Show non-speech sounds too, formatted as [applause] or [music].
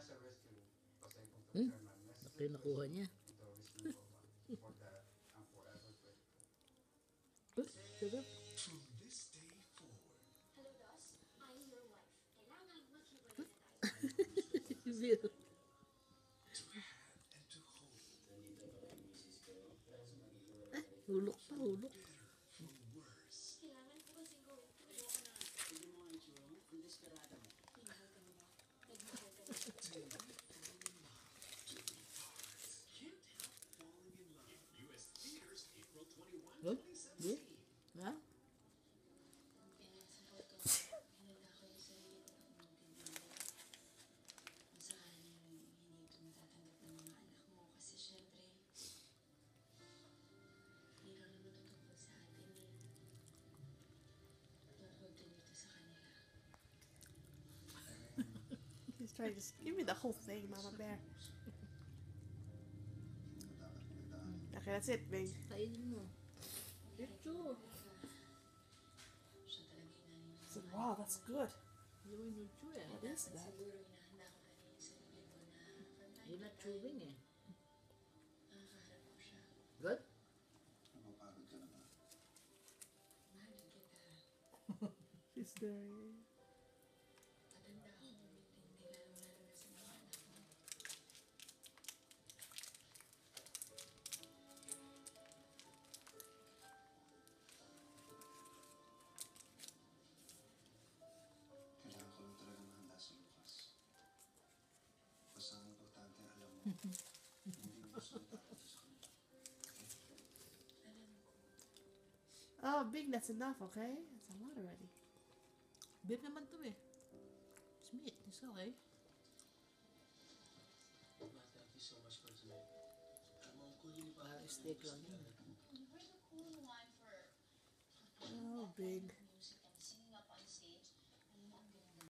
nasa rescue, pasay kong Hmm? chairman, Laki nakuha niya. sarap. From this day forward, Hello, Dos. I'm your wife. Kailangan maghiwalay na tayo. Bill. to have and to hold, hulok pa, hulok. To just give me the whole thing, Mama Bear. Okay, that's it, Bing. Kainin mo. Said, wow, that's good. Eh. What is that? Siguro inahanda ko kanina yung sarili ko [laughs] Oh, Bing, that's enough, okay? That's a lot already. Beer naman to eh. It's meat. It's okay. Thank you so much for tonight. Parang steak lang yun. Where's the cool one for... Oh, Big.